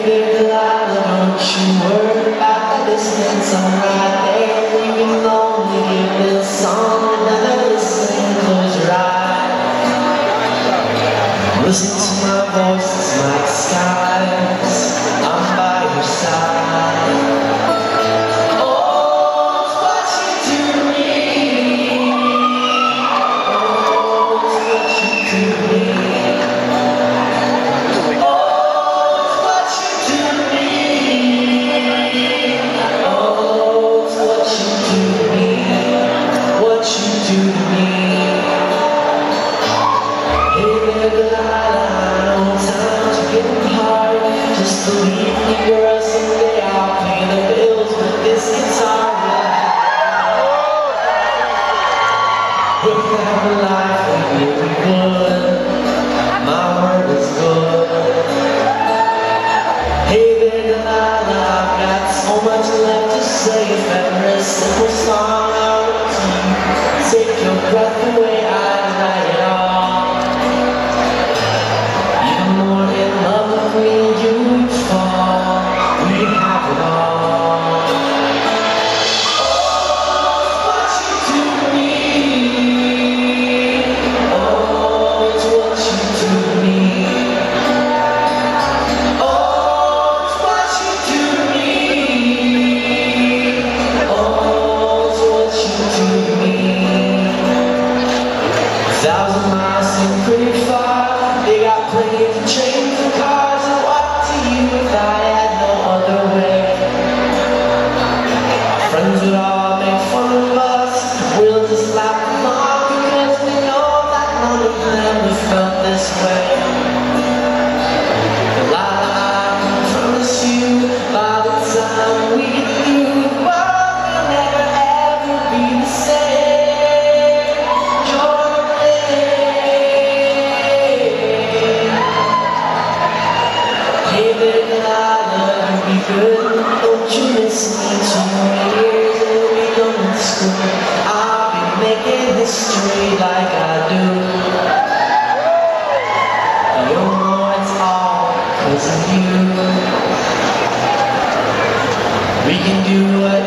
Hey, baby, Delilah, don't you worry about the distance. I'm right there. Can only give this song another listen. Close your eyes. Listen to my voice, it's like skies. Ever a simple song take your breath away, They got planes and trains and cars. And what to you if I had no other way? Friends would all make fun of us. We'll just laugh you miss me two years we'll be going to school. I'll making history like I do. You'll know it's all 'cause of you. We can do what